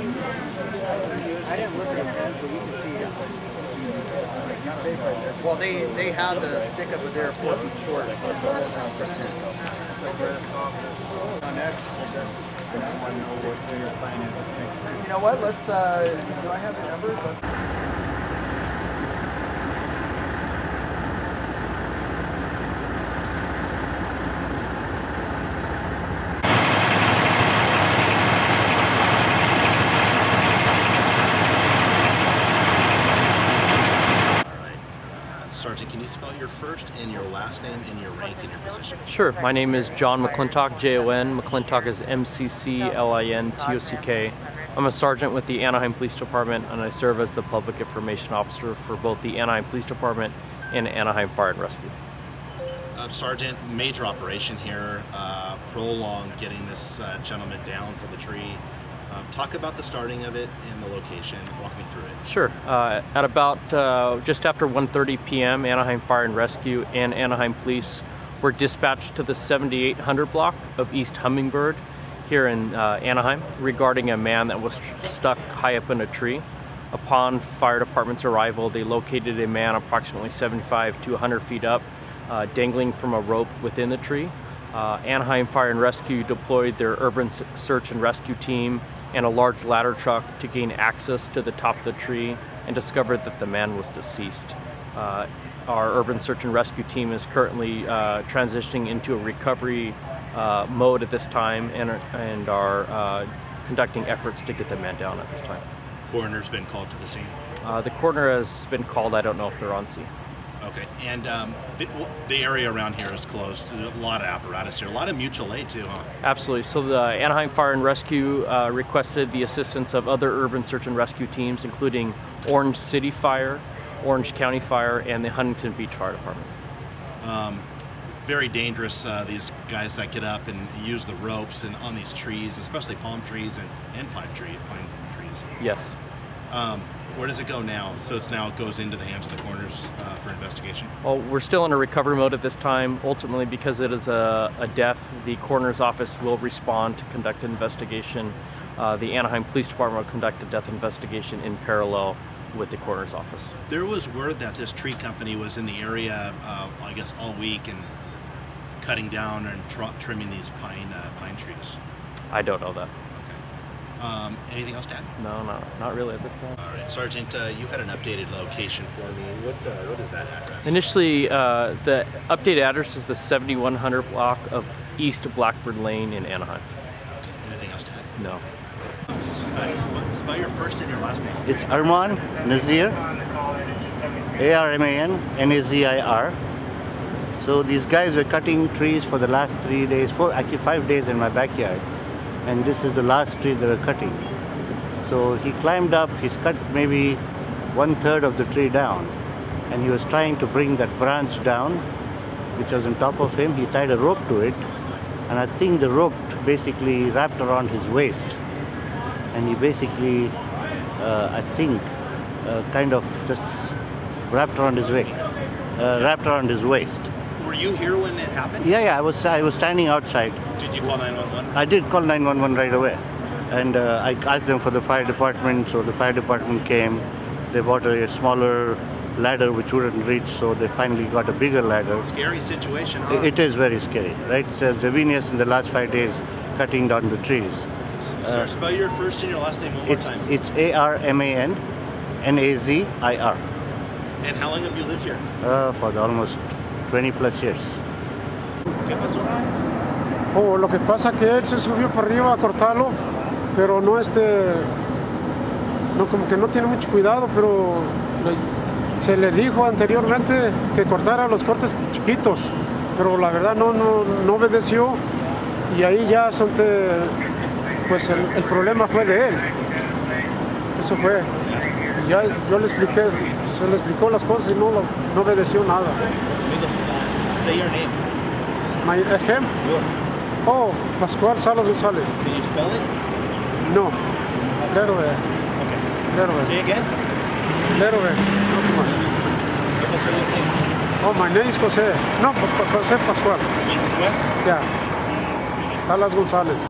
I didn't look at but you can see. Well, they, they had the stick up with their four feet short. You know what? Let's. Uh, do I have the numbers? Let's, Sergeant, can you spell your first and your last name and your rank and your position? Sure. My name is Jon McClintock, J-O-N. McClintock is M-C-C-L-I-N-T-O-C-K. I'm a sergeant with the Anaheim Police Department, and I serve as the public information officer for both the Anaheim Police Department and Anaheim Fire and Rescue. Uh, Sergeant, major operation here, uh, prolonged getting this uh, gentleman down from the tree. Uh, talk about the starting of it and the location. Walk me through it. Sure. Uh, at about uh, just after 1:30 p.m., Anaheim Fire and Rescue and Anaheim Police were dispatched to the 7800 block of East Hummingbird here in uh, Anaheim regarding a man that was stuck high up in a tree. Upon fire department's arrival, they located a man approximately 75 to 100 feet up, uh, dangling from a rope within the tree. Uh, Anaheim Fire and Rescue deployed their urban search and rescue team and a large ladder truck to gain access to the top of the tree and discovered that the man was deceased. Uh, our urban search and rescue team is currently uh, transitioning into a recovery uh, mode at this time and, and are uh, conducting efforts to get the man down at this time. Coroner's been called to the scene. Uh, the coroner has been called. I don't know if they're on scene. Okay, and um, the, the, area around here is closed. There's a lot of apparatus here, a lot of mutual aid too, huh? Absolutely. So the Anaheim Fire and Rescue uh, requested the assistance of other urban search and rescue teams, including Orange City Fire, Orange County Fire, and the Huntington Beach Fire Department. Um, very dangerous, uh, these guys that get up and use the ropes and on these trees, especially palm trees and, and pine, tree, pine trees. Yes. Um, where does it go now? So it's now it goes into the hands of the coroners uh, for investigation. Well, we're still in a recovery mode at this time. Ultimately, because it is a, a death, the coroner's office will respond to conduct an investigation. Uh, the Anaheim Police Department will conduct a death investigation in parallel with the coroner's office. There was word that this tree company was in the area, uh, I guess, all week and cutting down and tr trimming these pine uh, pine trees. I don't know that. Um, anything else to add? No, no, not really at this time. All right, Sergeant, uh, you had an updated location for me. What uh, what is that address? Initially, uh, the updated address is the 7100 block of East Blackbird Lane in Anaheim. Anything else to add? No. spell your first and your last name. It's Arman Nazir, A-R-M-A-N, N-A-Z-I-R. So these guys were cutting trees for the last three days, four, actually five days in my backyard and this is the last tree they were cutting. So he climbed up, he's cut maybe one third of the tree down and he was trying to bring that branch down which was on top of him. He tied a rope to it and I think the rope basically wrapped around his waist and he basically, uh, I think, uh, kind of just wrapped around his waist, uh, wrapped around his waist. You here when it happened? Yeah, yeah, I was, I was standing outside. Did you call 911? I did call 911 right away. And uh, I asked them for the fire department, so the fire department came. They bought a smaller ladder which wouldn't reach, so they finally got a bigger ladder. Scary situation, huh? It is very scary, right? So Zavinius in the last five days cutting down the trees. Sir, uh, spell your first and your last name one it's, more time. It's A-R-M-A-N N-A-Z-I-R. And how long have you lived here? Uh, for almost 20 plus years. ¿Qué pasó? Oh, lo que pasa que él se subió para arriba a cortarlo, pero no este, no como que no tiene mucho cuidado, pero se le dijo anteriormente que cortara los cortes chiquitos, pero la verdad no, no, no obedeció y ahí ya son pues el, problema fue de él. Eso fue. Ya yo le expliqué, se le explicó las cosas y no, no obedeció nada. Say your name. My him? Oh, Pascual Salas González. Can you spell it? No. Bit. Okay. Bit. Say again? Bit. No name? Oh, my name is Jose. No, Jose Pascual. Pascual? Yeah. Salas González.